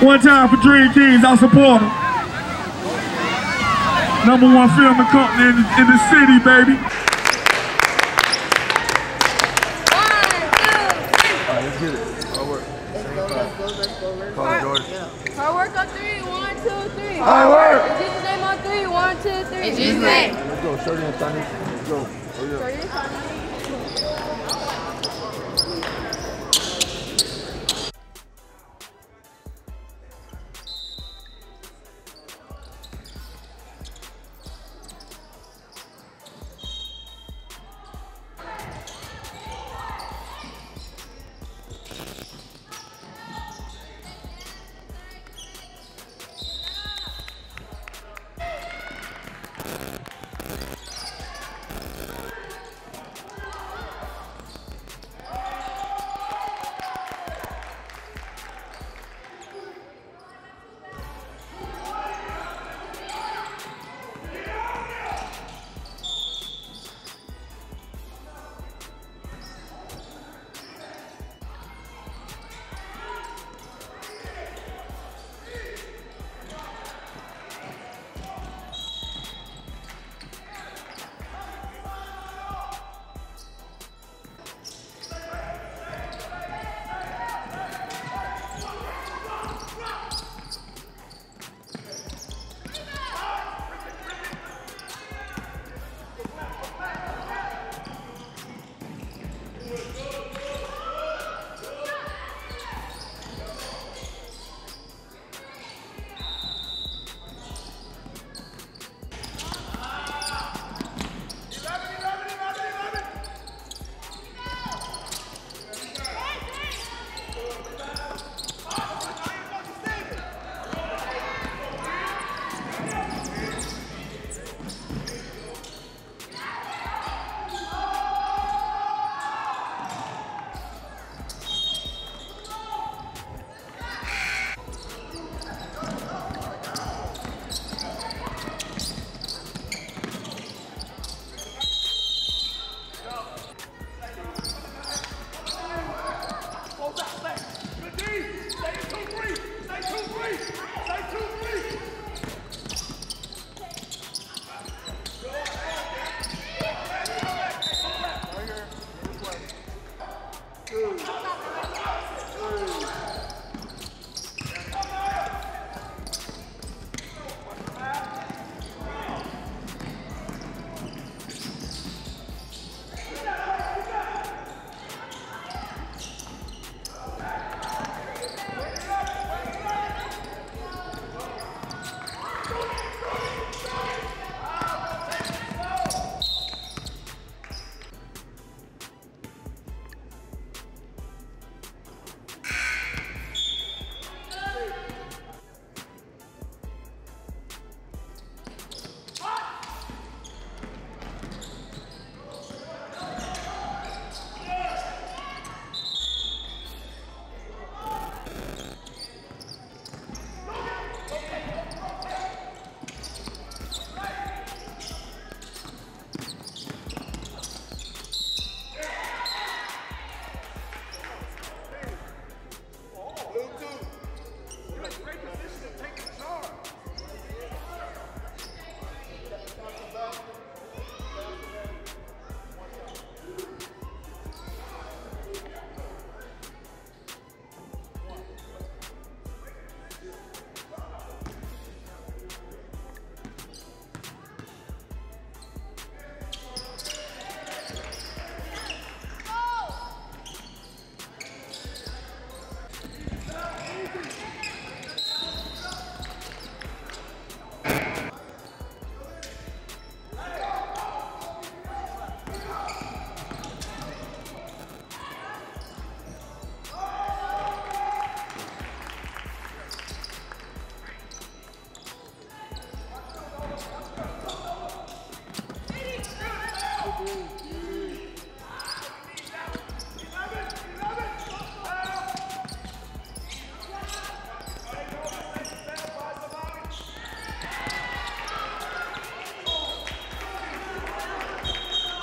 One time for Dream Kings, I support them. Number one filming company in, in the city, baby. Hard work on three. One, two, three. Hard work. In Jesus' name on three. One, two, three. In Jesus' name. Let's go, Shorty and Sonny. Let's go. Hurry up. Thirty, Sonny.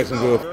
Jacksonville.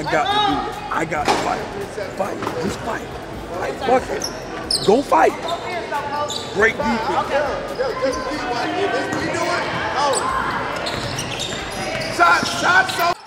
I got to do it. I got to fight. Fight. Just fight. Fight. Fuck it. Go fight. Great defense. Shot, shot, so.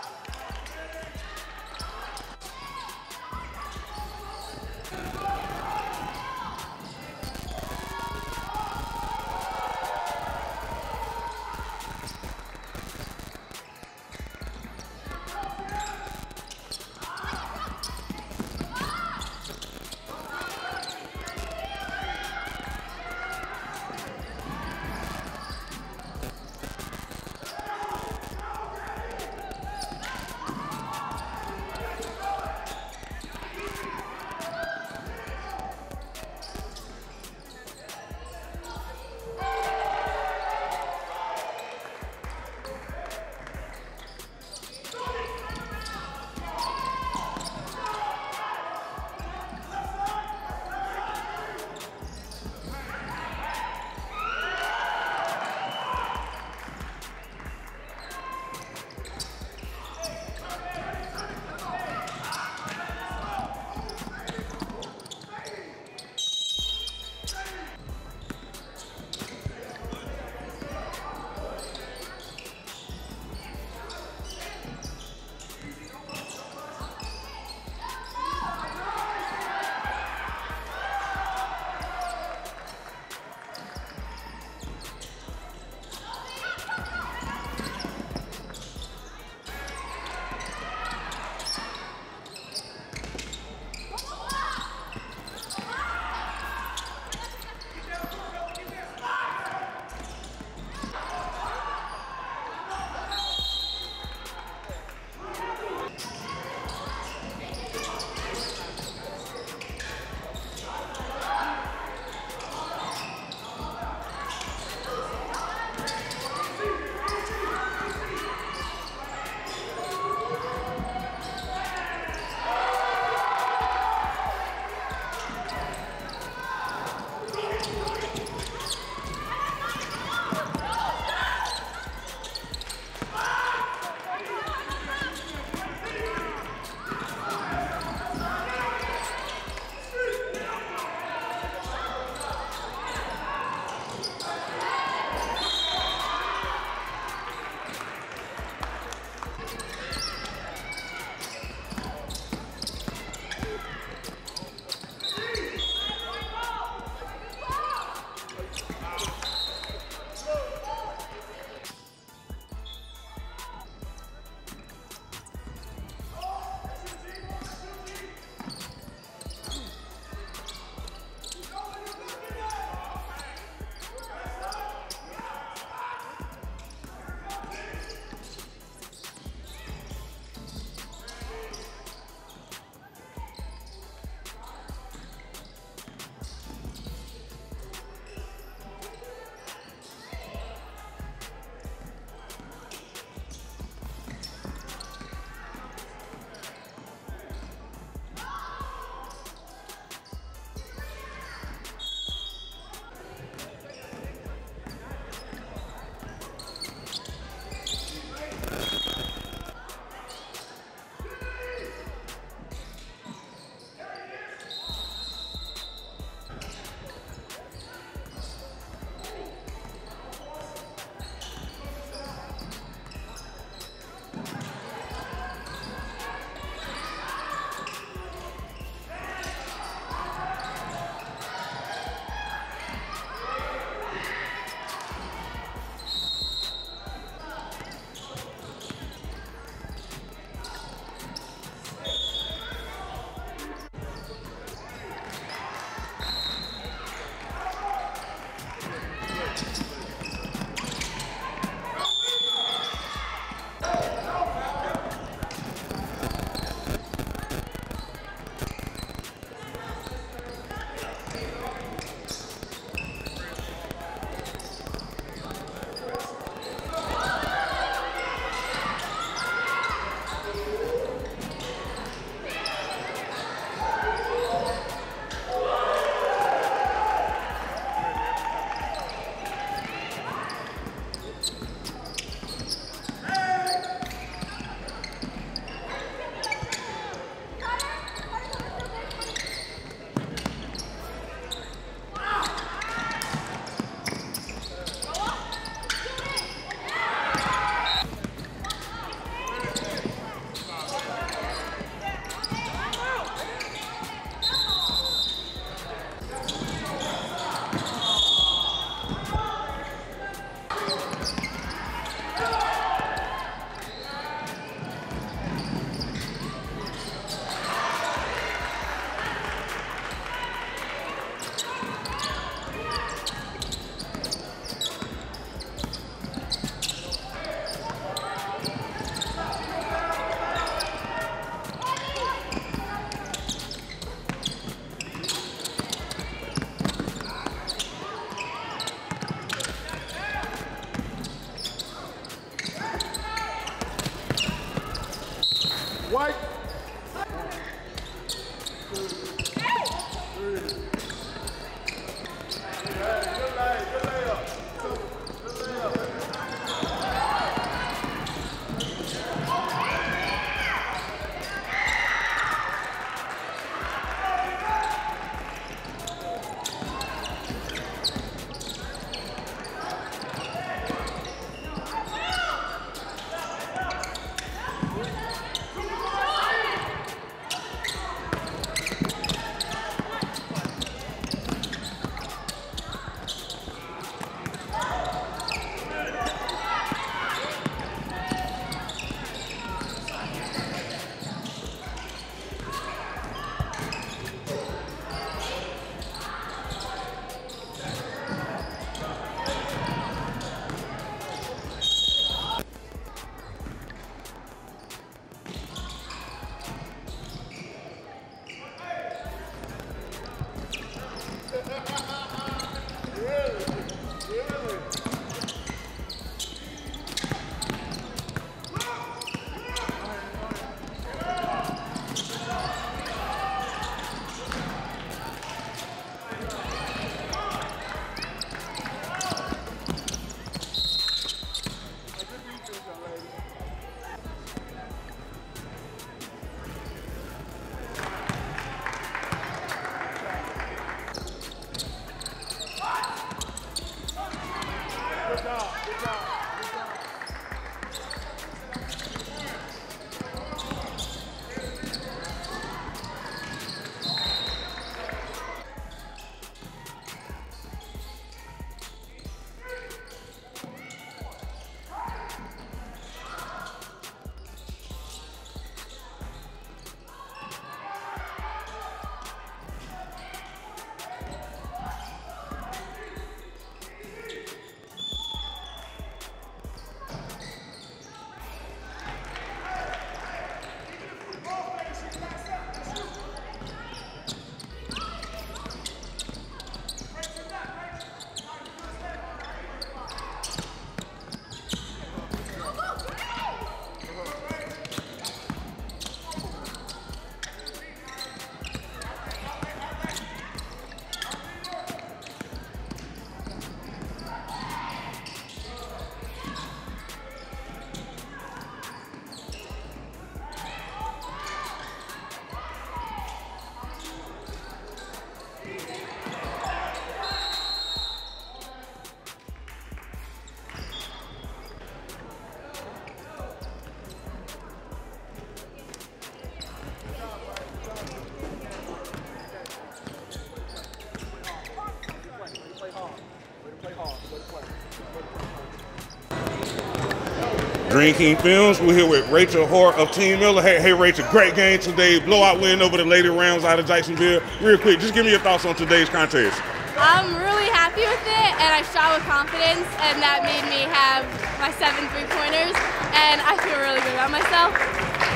Dream Films. We're here with Rachel Hort of Team Miller. Hey, hey, Rachel, great game today. Blowout win over the Lady Rams out of Jacksonville. Real quick, just give me your thoughts on today's contest. I'm really happy with it, and I shot with confidence, and that made me have my seven three pointers, and I feel really good about myself.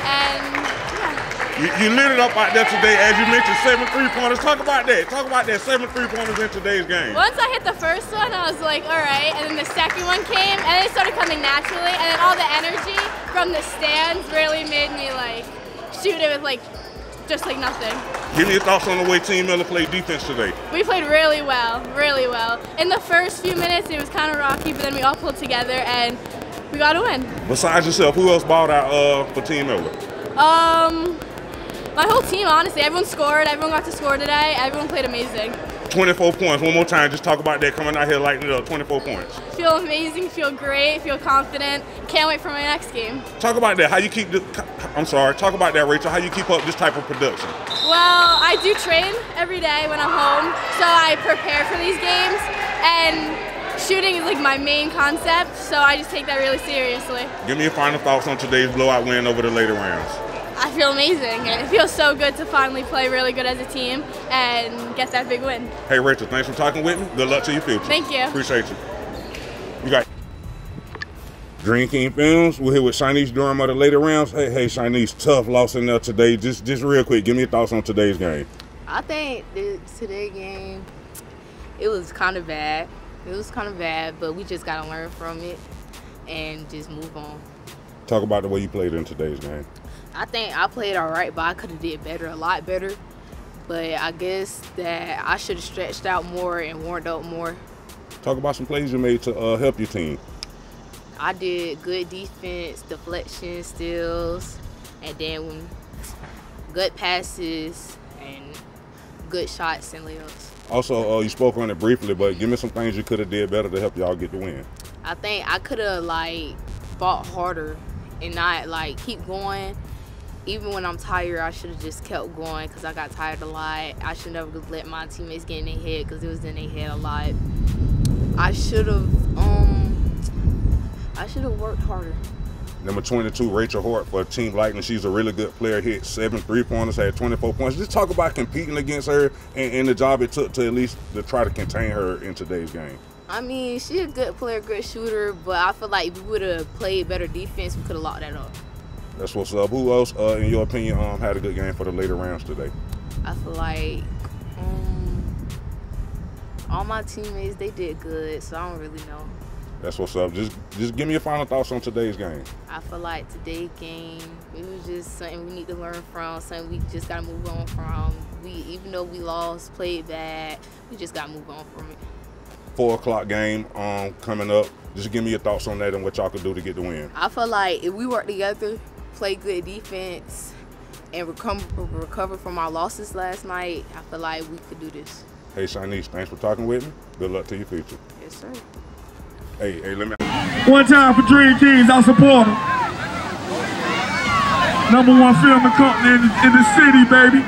And You, you lit it up out there today, as you mentioned, seven three pointers. Talk about that. Talk about that seven three pointers in today's game. once I hit the first one, I was like, all right, and then the second one came, and it started coming naturally, and then all the energy from the stands really made me like shoot it with like just like nothing. Give me your thoughts on the way Team Miller played defense today. We played really well, really well. In the first few minutes, it was kind of rocky, but then we all pulled together and we got a win. Besides yourself, who else balled out uh, for Team Miller? Um, my whole team, honestly, everyone scored. Everyone got to score today. Everyone played amazing. 24 points. One more time, just talk about that coming out here lighting it up. 24 points. Feel amazing. Feel great. Feel confident. Can't wait for my next game. Talk about that. How you keep the. I'm sorry. Talk about that, Rachel. How you keep up this type of production? Well, I do train every day when I'm home, so I prepare for these games, and shooting is like my main concept, so I just take that really seriously. Give me your final thoughts on today's blowout win over the Lady Rams. I feel amazing. It feels so good to finally play really good as a team and get that big win. Hey, Rachel, thanks for talking with me. Good luck to your future. Thank you. Appreciate you. You got Dream King Films. We're here with Shanice Durham of the Lady Rams. Hey, hey, Shanice, tough loss in there today. Just, just real quick, give me your thoughts on today's game. I think this today game, it was kind of bad. It was kind of bad, but we just gotta learn from it and just move on. Talk about the way you played in today's game. I think I played all right, but I could have did better, a lot better. But I guess that I should have stretched out more and warmed up more. Talk about some plays you made to uh, help your team. I did good defense, deflection, steals, and then good passes and good shots and layups. Also, uh, you spoke on it briefly, but give me some things you could have did better to help y'all get the win. I think I could have like fought harder and not like keep going. Even when I'm tired, I should have just kept going because I got tired a lot. I should never let my teammates get in their head because it was in their head a lot. I should have um I should have worked harder. Number 22, Rachel Hort for Team Lightning. She's a really good player. Hit seven three pointers, had 24 points. Just talk about competing against her and, and, the job it took to at least to try to contain her in today's game. I mean, she's a good player, good shooter, but I feel like if we would have played better defense, we could have locked that up. That's what's up. Who else, uh, in your opinion, um, had a good game for the Lady Rams today? I feel like um, all my teammates they did good, so I don't really know. That's what's up. Just just give me your final thoughts on today's game. I feel like today's game it was just something we need to learn from, something we just gotta move on from. We even though we lost, played bad, we just gotta move on from it. Four o'clock game um coming up. Just give me your thoughts on that and what y'all could do to get the win. I feel like if we work together, play good defense, and recover recover from our losses last night, I feel like we could do this. Hey Shanice, thanks for talking with me. Good luck to your future. Yes, sir. Hey, hey, let me. One time for Dream Kings, I support them. Number one filming company in, in the city, baby.